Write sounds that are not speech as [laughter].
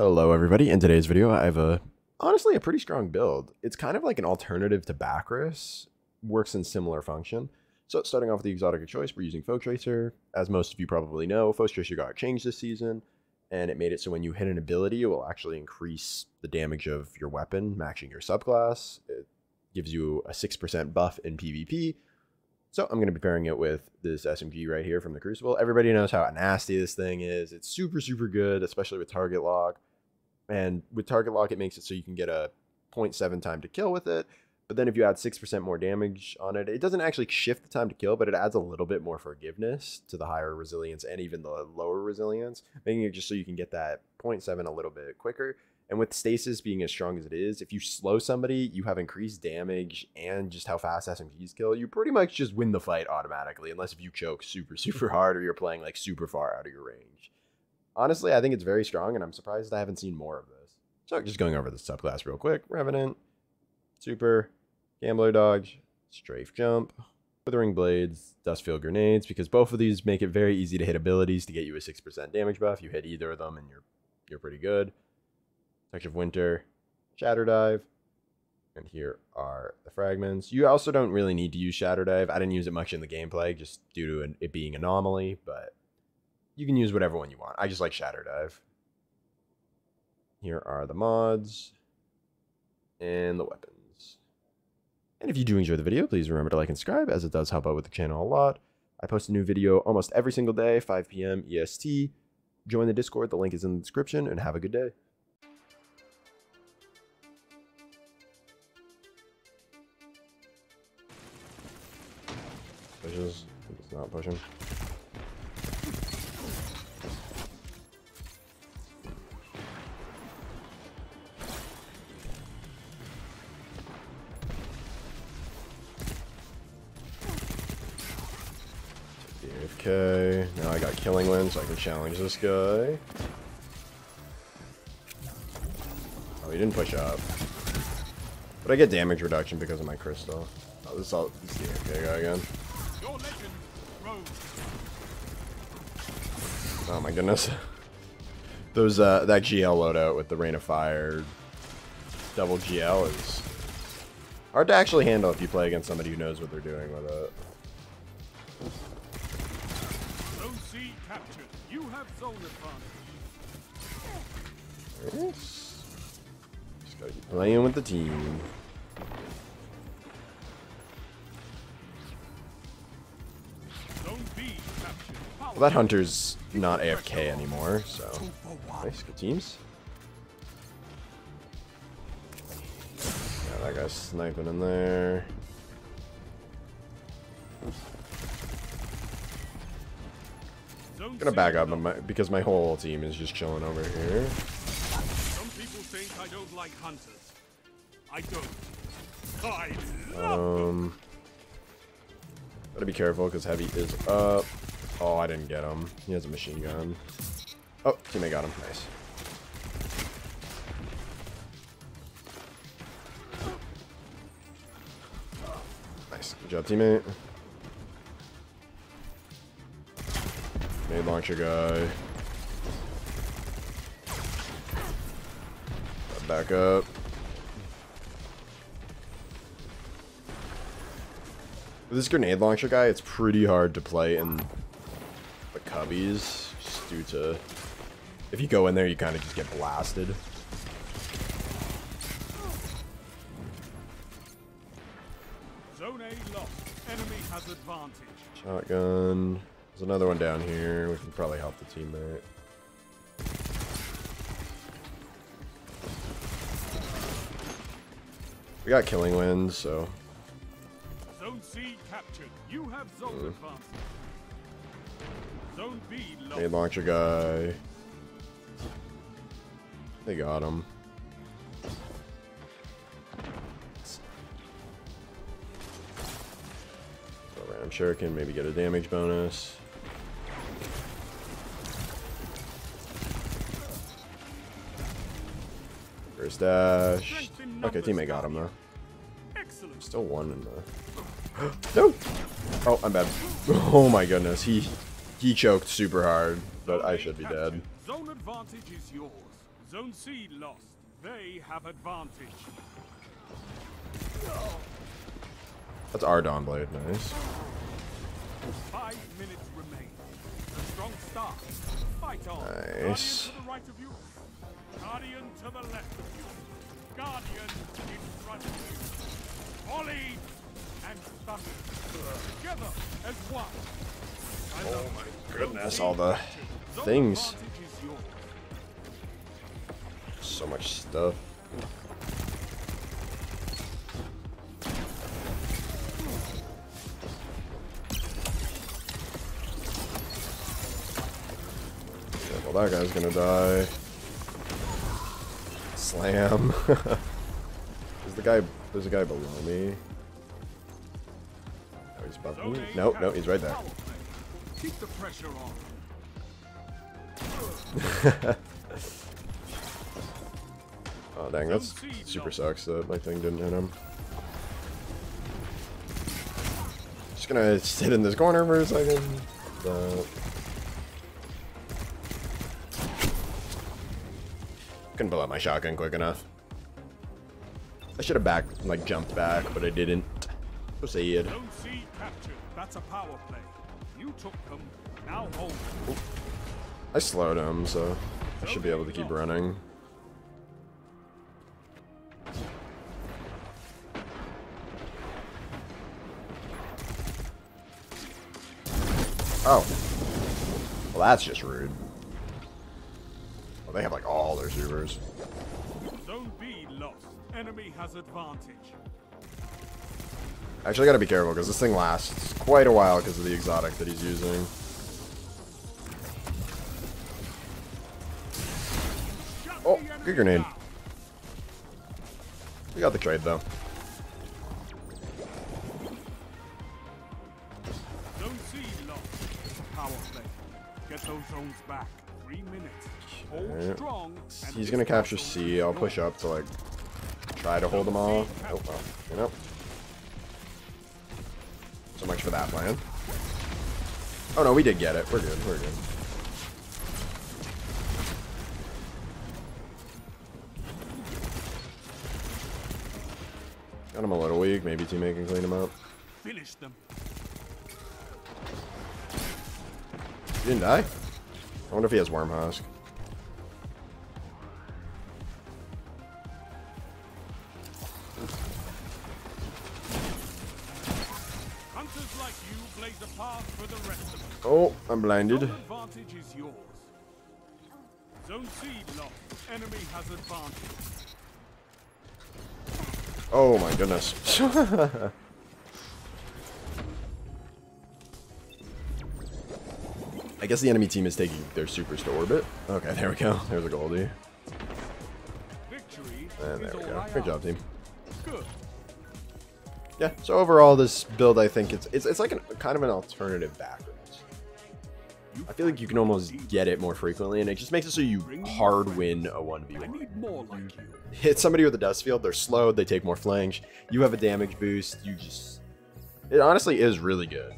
Hello everybody, in today's video I have a, honestly a pretty strong build. It's kind of like an alternative to Bakris, works in similar function. So starting off with the exotic choice, we're using Foe Tracer. As most of you probably know, Foe Tracer got changed this season, and it made it so when you hit an ability, it will actually increase the damage of your weapon, matching your subclass. It gives you a 6% buff in PvP, so I'm going to be pairing it with this SMG right here from the Crucible. Everybody knows how nasty this thing is. It's super, super good, especially with target lock. And with target lock, it makes it so you can get a 0.7 time to kill with it. But then if you add 6% more damage on it, it doesn't actually shift the time to kill, but it adds a little bit more forgiveness to the higher resilience and even the lower resilience, making it just so you can get that 0.7 a little bit quicker. And with stasis being as strong as it is, if you slow somebody, you have increased damage and just how fast SMGs kill. You pretty much just win the fight automatically, unless if you choke super, [laughs] super hard or you're playing like super far out of your range. Honestly, I think it's very strong, and I'm surprised I haven't seen more of this. So just going over the subclass real quick. Revenant, Super, Gambler Dodge, Strafe Jump, Withering Blades, Duskfield Grenades, because both of these make it very easy to hit abilities to get you a 6% damage buff. You hit either of them and you're you're pretty good. Touch of Winter, Shatter Dive, and here are the fragments. You also don't really need to use Shatter Dive. I didn't use it much in the gameplay just due to it being anomaly, but you can use whatever one you want. I just like Shatter Dive. Here are the mods and the weapons. And if you do enjoy the video, please remember to like and subscribe as it does help out with the channel a lot. I post a new video almost every single day, 5 p.m. EST. Join the Discord, the link is in the description, and have a good day. Pushes. It's not pushing. Got Killing Wind, so I can challenge this guy. Oh, he didn't push up. But I get damage reduction because of my crystal. Oh, this is all this is the AFK guy again. Oh my goodness. [laughs] Those uh that GL loadout with the Rain of Fire double GL is hard to actually handle if you play against somebody who knows what they're doing with it. Captured. You have zone advantage. Just gotta keep playing with the team. Zone B captured. Well, that hunter's not AFK anymore, so nice, good teams. Yeah, that guy's sniping in there. Zone gonna back up my, because my whole team is just chilling over here. Some people think I don't like hunters. I don't. I love Um, gotta be careful because heavy is up. Oh, I didn't get him. He has a machine gun. Oh, teammate got him. Nice. Nice. Good job, teammate. Made launcher guy. Back up. With this grenade launcher guy, it's pretty hard to play in the cubbies, just due to... If you go in there, you kind of just get blasted. Zone A lost. Enemy has advantage. Shotgun. There's another one down here. We can probably help the teammate. We got killing winds, so Zone C captured. You have zone hmm. advantage. Zone B lost. grenade launcher guy. They got him. Random shuriken, maybe get a damage bonus. First dash. Okay, teammate got him though. Excellent. Still one in the. [gasps] no. Oh, I'm bad. [laughs] Oh my goodness, he he choked super hard, but I should be dead. Zone advantage is yours. Zone C lost. They have advantage. That's our Dawnblade. Nice. Five minutes remain. A strong start. Fight on. Nice. Guardian to the right of you. Guardian to the left of you. Guardian in front of you. Volley and thunder. Together as one. Oh my Goodness, all the things. Advantage is yours. So much stuff. That guy's gonna die. Slam. [laughs] Is the guy? There's a guy below me. Oh, he's above me. No, no, he's right there. Keep the pressure on. [laughs] Oh dang, that's super sucks that my thing didn't hit him. Just gonna sit in this corner for a second. Uh, couldn't pull out my shotgun quick enough. I should have back, like jumped back, but I didn't. Sad. Zone C captured. That's a power play. You took them. Now hold them. I slowed him, so I should be able to keep running. Oh. Well, that's just rude. Well, they have like all their. Zone B lost. Enemy has advantage. Actually, I gotta be careful because this thing lasts quite a while because of the exotic that he's using. Oh, good grenade. We got the trade though. Zone C lost. Power play. Get those zones back. Three minutes. Hold Okay. strong. He's gonna capture C. I'll push up to like try to hold them off. Oh well, you know. So much for that plan. Oh no, we did get it. We're good. We're good. Got him a little weak. Maybe teammate can clean him up. Finish them. He didn't die. I wonder if he has worm husk. Hunters like you blaze a path for the rest of us. Oh, I'm blinded. Zone advantage is yours. Zone C lost. Enemy has advantage. Oh my goodness. [laughs] I guess the enemy team is taking their supers to orbit. Okay, there we go. There's a Goldie. Victory And there we go. Good job, team. Yeah, so overall, this build, I think it's it's, it's like an, kind of an alternative Bakris. I feel like you can almost get it more frequently, and it just makes it so you hard win a 1v1. need more like you. hit somebody with a Duskfield, they're slowed, they take more flange. You have a damage boost, you just. It honestly is really good.